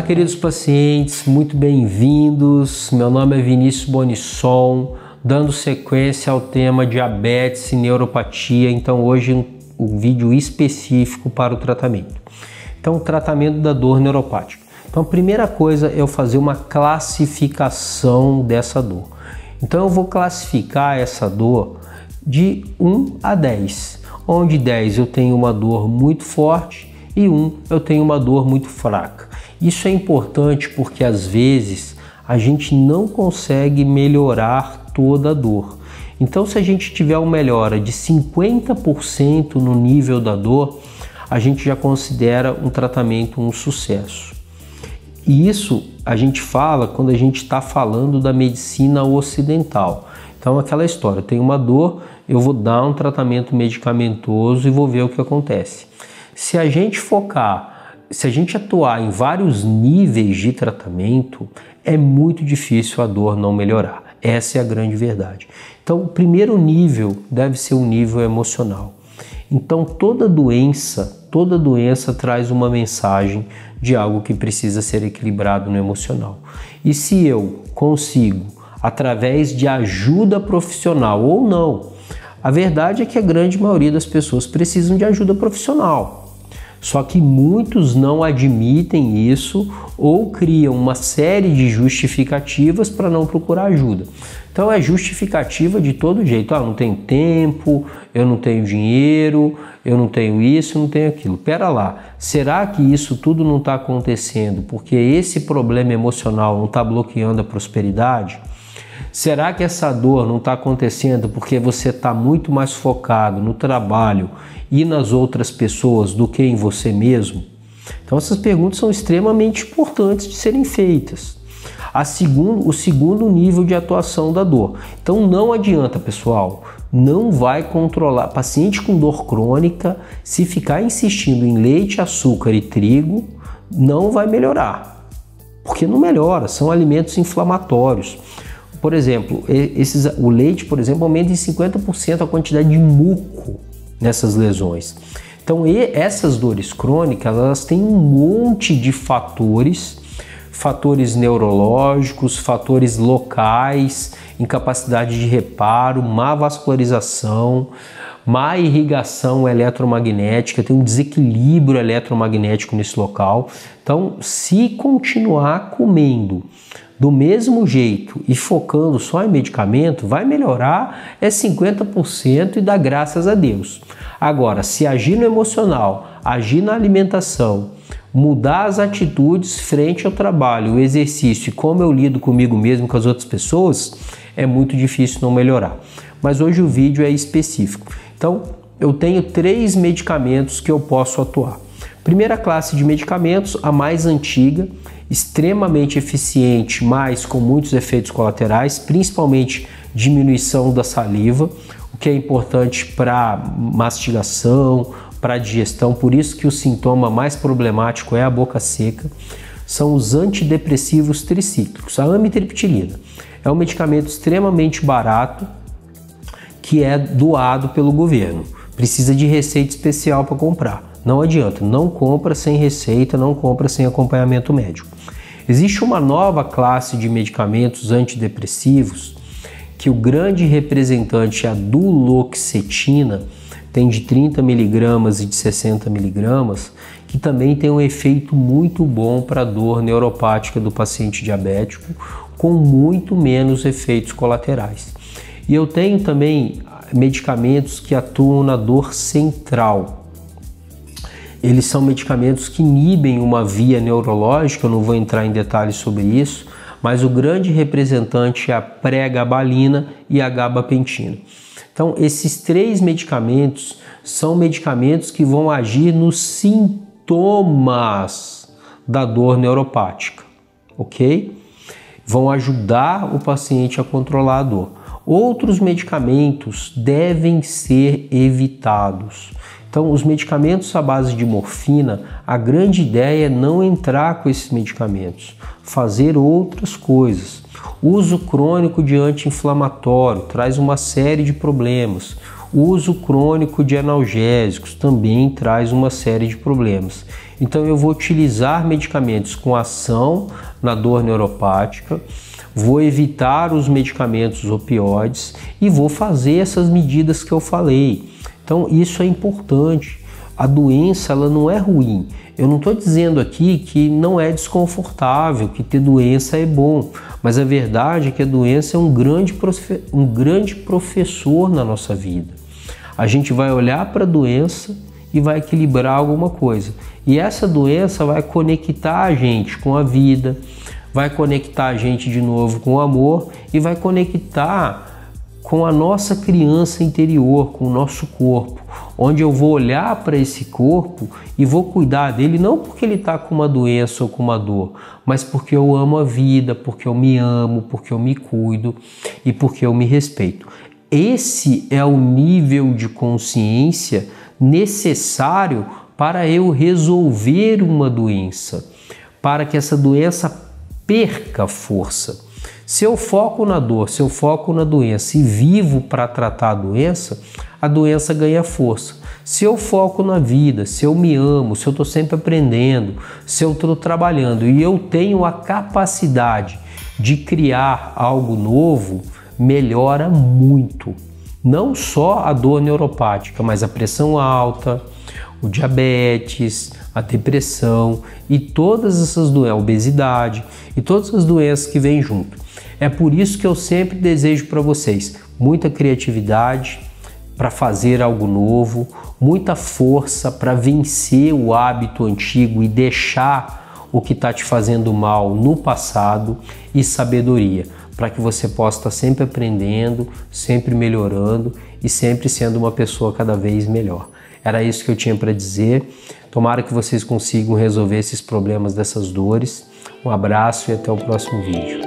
Olá, queridos pacientes, muito bem-vindos. Meu nome é Vinícius Bonisson, dando sequência ao tema diabetes e neuropatia. Então, hoje um, vídeo específico para o tratamento. Então, o tratamento da dor neuropática. Então, a primeira coisa é eu fazer uma classificação dessa dor. Então, eu vou classificar essa dor de 1 a 10, onde 10 eu tenho uma dor muito forte e 1 eu tenho uma dor muito fraca. Isso é importante porque às vezes a gente não consegue melhorar toda a dor. Então, se a gente tiver uma melhora de 50% no nível da dor, a gente já considera um tratamento um sucesso. E isso a gente fala quando a gente está falando da medicina ocidental. Então, aquela história: tem uma dor, eu vou dar um tratamento medicamentoso e vou ver o que acontece. Se a gente focar se a gente atuar em vários níveis de tratamento, é muito difícil a dor não melhorar. Essa é a grande verdade. Então, o primeiro nível deve ser o nível emocional. Então, toda doença, toda doença traz uma mensagem de algo que precisa ser equilibrado no emocional. E se eu consigo, através de ajuda profissional ou não, a verdade é que a grande maioria das pessoas precisam de ajuda profissional. Só que muitos não admitem isso ou criam uma série de justificativas para não procurar ajuda. Então é justificativa de todo jeito. Ah, não tenho tempo, eu não tenho dinheiro, eu não tenho isso, não tenho aquilo. Pera lá, será que isso tudo não está acontecendo porque esse problema emocional não está bloqueando a prosperidade? Será que essa dor não está acontecendo porque você está muito mais focado no trabalho e nas outras pessoas do que em você mesmo? Então, essas perguntas são extremamente importantes de serem feitas. A segundo, o segundo nível de atuação da dor. Então, não adianta, pessoal, não vai controlar. Paciente com dor crônica, se ficar insistindo em leite, açúcar e trigo, não vai melhorar. Porque não melhora, são alimentos inflamatórios. Por exemplo, esses, o leite, por exemplo, aumenta em 50% a quantidade de muco nessas lesões. Então, essas dores crônicas, elas têm um monte de fatores, fatores neurológicos, fatores locais, incapacidade de reparo, má vascularização, má irrigação eletromagnética, tem um desequilíbrio eletromagnético nesse local. Então, se continuar comendo do mesmo jeito e focando só em medicamento, vai melhorar é 50% e dá graças a Deus. Agora, se agir no emocional, agir na alimentação, mudar as atitudes frente ao trabalho, o exercício e como eu lido comigo mesmo com as outras pessoas, é muito difícil não melhorar. Mas hoje o vídeo é específico. Então, eu tenho três medicamentos que eu posso atuar. Primeira classe de medicamentos, a mais antiga, extremamente eficiente, mas com muitos efeitos colaterais, principalmente diminuição da saliva, o que é importante para mastigação, para digestão, por isso que o sintoma mais problemático é a boca seca, são os antidepressivos tricíclicos, a amitriptilina. É um medicamento extremamente barato que é doado pelo governo. Precisa de receita especial para comprar. Não adianta, não compra sem receita, não compra sem acompanhamento médico. Existe uma nova classe de medicamentos antidepressivos que o grande representante é a duloxetina, tem de 30 miligramas e de 60 miligramas, que também tem um efeito muito bom para a dor neuropática do paciente diabético, com muito menos efeitos colaterais. E eu tenho também medicamentos que atuam na dor central, eles são medicamentos que inibem uma via neurológica, eu não vou entrar em detalhes sobre isso, mas o grande representante é a pré-gabalina e a gabapentina. Então, esses três medicamentos são medicamentos que vão agir nos sintomas da dor neuropática, ok? Vão ajudar o paciente a controlar a dor. Outros medicamentos devem ser evitados. Então, os medicamentos à base de morfina, a grande ideia é não entrar com esses medicamentos, fazer outras coisas. Uso crônico de anti-inflamatório traz uma série de problemas. Uso crônico de analgésicos também traz uma série de problemas. Então eu vou utilizar medicamentos com ação na dor neuropática, vou evitar os medicamentos opioides e vou fazer essas medidas que eu falei. Então isso é importante. A doença ela não é ruim. Eu não estou dizendo aqui que não é desconfortável, que ter doença é bom, mas a verdade é que a doença é um grande, um grande professor na nossa vida. A gente vai olhar para a doença e vai equilibrar alguma coisa. E essa doença vai conectar a gente com a vida, vai conectar a gente de novo com o amor e vai conectar com a nossa criança interior, com o nosso corpo, onde eu vou olhar para esse corpo e vou cuidar dele não porque ele está com uma doença ou com uma dor, mas porque eu amo a vida, porque eu me amo, porque eu me cuido e porque eu me respeito. Esse é o nível de consciência necessário para eu resolver uma doença, para que essa doença perca força. Se eu foco na dor, se eu foco na doença e vivo para tratar a doença, a doença ganha força. Se eu foco na vida, se eu me amo, se eu estou sempre aprendendo, se eu estou trabalhando e eu tenho a capacidade de criar algo novo, melhora muito. Não só a dor neuropática, mas a pressão alta, o diabetes, a depressão e todas essas doenças, a obesidade e todas as doenças que vêm junto. É por isso que eu sempre desejo para vocês muita criatividade para fazer algo novo, muita força para vencer o hábito antigo e deixar o que está te fazendo mal no passado e sabedoria para que você possa estar sempre aprendendo, sempre melhorando e sempre sendo uma pessoa cada vez melhor. Era isso que eu tinha para dizer. Tomara que vocês consigam resolver esses problemas dessas dores. Um abraço e até o próximo vídeo.